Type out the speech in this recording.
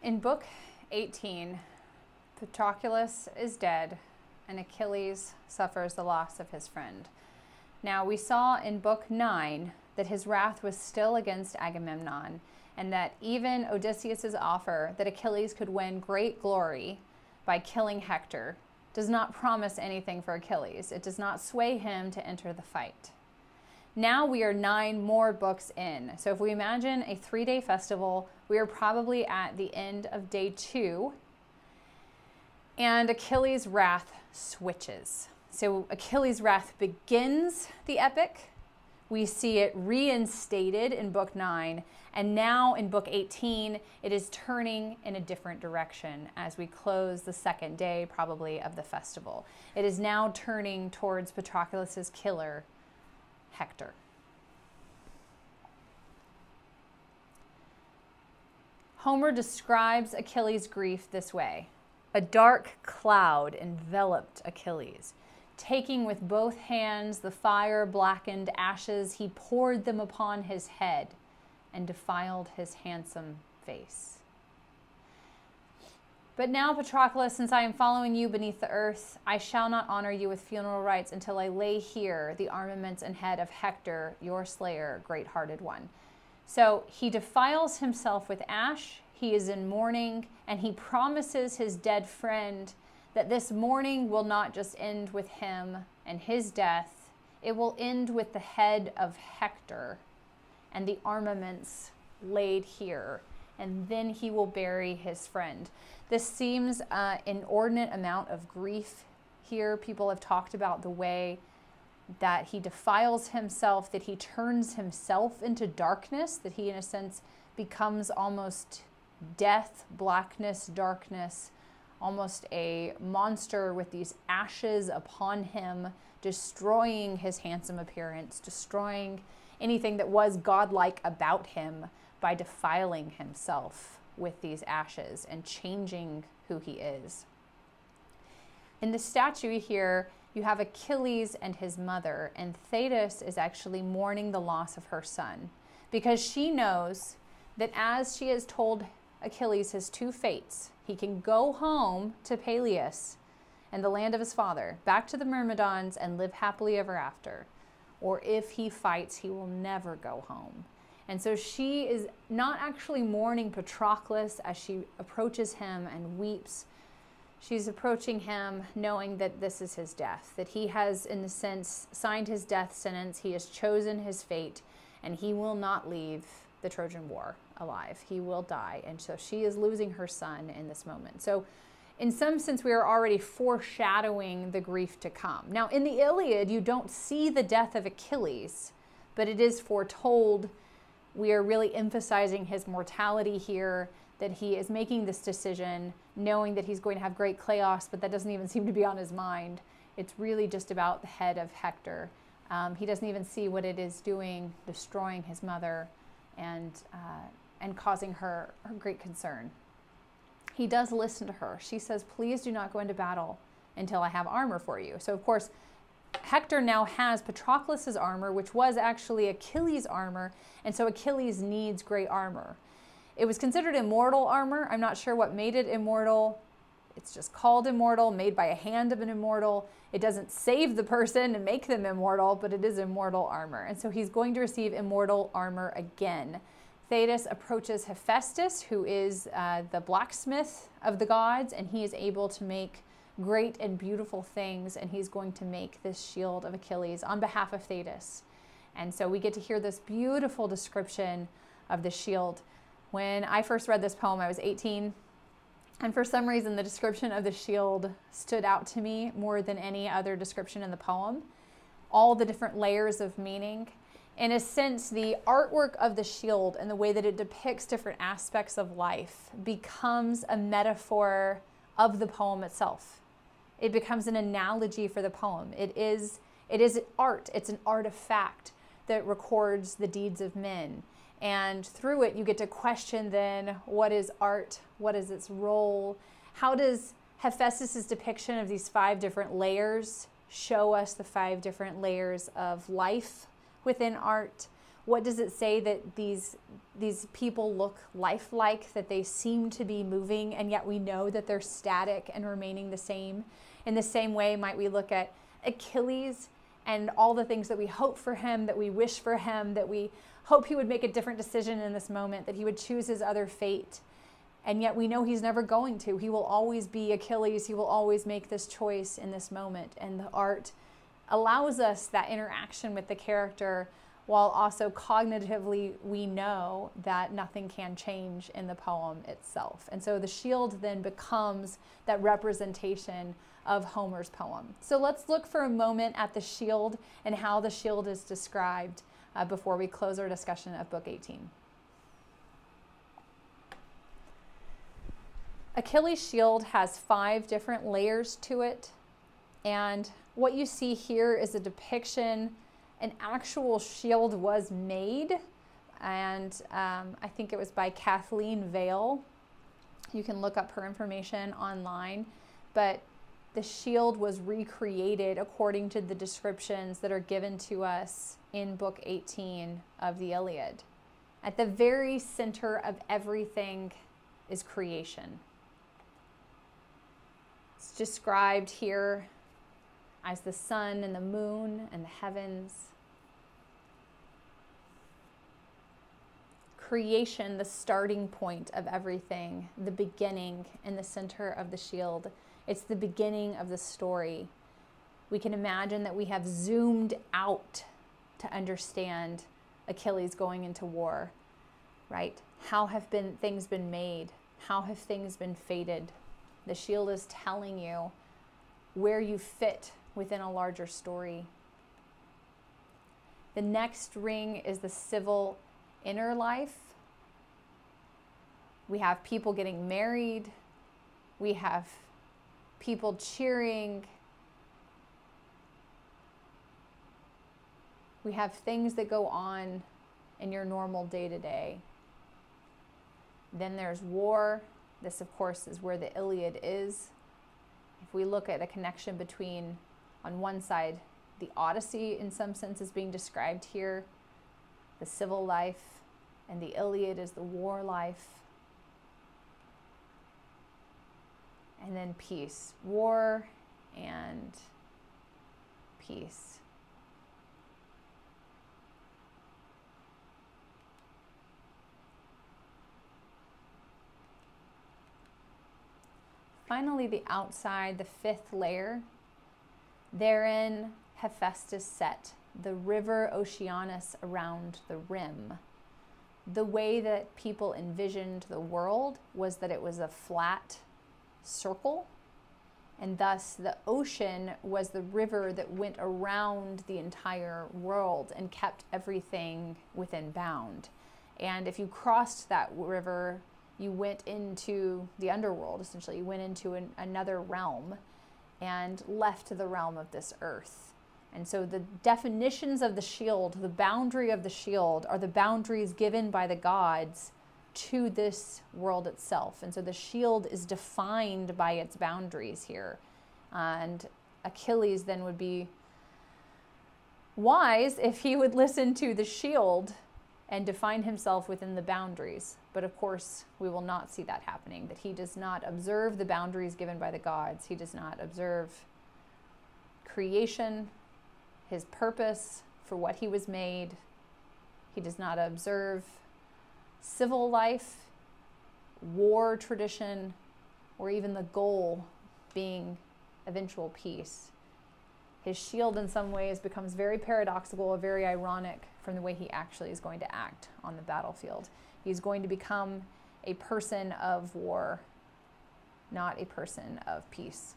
In book 18, Patroclus is dead and Achilles suffers the loss of his friend. Now, we saw in book 9 that his wrath was still against Agamemnon, and that even Odysseus's offer that Achilles could win great glory by killing Hector does not promise anything for Achilles. It does not sway him to enter the fight. Now we are nine more books in. So if we imagine a three day festival, we are probably at the end of day two. And Achilles' wrath switches. So Achilles' wrath begins the epic. We see it reinstated in book 9, and now in book 18, it is turning in a different direction as we close the second day, probably, of the festival. It is now turning towards Patroclus's killer, Hector. Homer describes Achilles' grief this way A dark cloud enveloped Achilles. Taking with both hands the fire blackened ashes, he poured them upon his head and defiled his handsome face. But now, Patroclus, since I am following you beneath the earth, I shall not honor you with funeral rites until I lay here the armaments and head of Hector, your slayer, great hearted one. So he defiles himself with ash, he is in mourning, and he promises his dead friend that this mourning will not just end with him and his death, it will end with the head of Hector and the armaments laid here, and then he will bury his friend. This seems uh, inordinate amount of grief here. People have talked about the way that he defiles himself, that he turns himself into darkness, that he, in a sense, becomes almost death, blackness, darkness, almost a monster with these ashes upon him, destroying his handsome appearance, destroying anything that was godlike about him by defiling himself with these ashes and changing who he is. In the statue here, you have Achilles and his mother, and Thetis is actually mourning the loss of her son because she knows that as she has told Achilles his two fates, he can go home to Peleus and the land of his father, back to the Myrmidons, and live happily ever after. Or if he fights, he will never go home. And so she is not actually mourning Patroclus as she approaches him and weeps. She's approaching him knowing that this is his death, that he has, in a sense, signed his death sentence, he has chosen his fate, and he will not leave the Trojan War alive. He will die. And so she is losing her son in this moment. So, in some sense, we are already foreshadowing the grief to come. Now, in the Iliad, you don't see the death of Achilles, but it is foretold we are really emphasizing his mortality here, that he is making this decision knowing that he's going to have great chaos, but that doesn't even seem to be on his mind. It's really just about the head of Hector. Um, he doesn't even see what it is doing, destroying his mother and, uh, and causing her, her great concern. He does listen to her. She says, Please do not go into battle until I have armor for you. So, of course, Hector now has Patroclus's armor, which was actually Achilles' armor, and so Achilles needs great armor. It was considered immortal armor. I'm not sure what made it immortal. It's just called immortal, made by a hand of an immortal. It doesn't save the person and make them immortal, but it is immortal armor. And so he's going to receive immortal armor again. Thetis approaches Hephaestus, who is uh, the blacksmith of the gods, and he is able to make great and beautiful things, and he's going to make this shield of Achilles on behalf of Thetis. And so we get to hear this beautiful description of the shield. When I first read this poem, I was 18, and for some reason, the description of the shield stood out to me more than any other description in the poem. All the different layers of meaning. In a sense, the artwork of the shield and the way that it depicts different aspects of life becomes a metaphor of the poem itself it becomes an analogy for the poem. It is it is art. It's an artifact that records the deeds of men. And through it, you get to question then what is art? What is its role? How does Hephaestus's depiction of these five different layers show us the five different layers of life within art? What does it say that these these people look lifelike, that they seem to be moving, and yet we know that they're static and remaining the same. In the same way, might we look at Achilles and all the things that we hope for him, that we wish for him, that we hope he would make a different decision in this moment, that he would choose his other fate. And yet we know he's never going to. He will always be Achilles. He will always make this choice in this moment. And the art allows us that interaction with the character while also cognitively we know that nothing can change in the poem itself. And so the shield then becomes that representation of Homer's poem. So let's look for a moment at the shield and how the shield is described uh, before we close our discussion of Book 18. Achilles' shield has five different layers to it. And what you see here is a depiction an actual shield was made, and um, I think it was by Kathleen Vale. You can look up her information online, but the shield was recreated according to the descriptions that are given to us in Book 18 of the Iliad. At the very center of everything is creation. It's described here as the sun and the moon and the heavens. Creation, the starting point of everything, the beginning in the center of the shield. It's the beginning of the story. We can imagine that we have zoomed out to understand Achilles going into war, right? How have been things been made? How have things been fated? The shield is telling you where you fit within a larger story. The next ring is the civil inner life. We have people getting married. We have people cheering. We have things that go on in your normal day to day. Then there's war. This, of course, is where the Iliad is. If we look at a connection between on one side, the Odyssey, in some sense, is being described here, the civil life, and the Iliad is the war life. And then peace, war and peace. Finally, the outside, the fifth layer, Therein Hephaestus set the river Oceanus around the rim. The way that people envisioned the world was that it was a flat circle, and thus the ocean was the river that went around the entire world and kept everything within bound. And if you crossed that river, you went into the underworld, essentially. You went into an, another realm and left to the realm of this earth. And so the definitions of the shield, the boundary of the shield, are the boundaries given by the gods to this world itself. And so the shield is defined by its boundaries here. Uh, and Achilles then would be wise if he would listen to the shield and define himself within the boundaries. But of course, we will not see that happening, that he does not observe the boundaries given by the gods. He does not observe creation, his purpose for what he was made. He does not observe civil life, war tradition, or even the goal being eventual peace. His shield, in some ways, becomes very paradoxical, a very ironic from the way he actually is going to act on the battlefield. He's going to become a person of war, not a person of peace.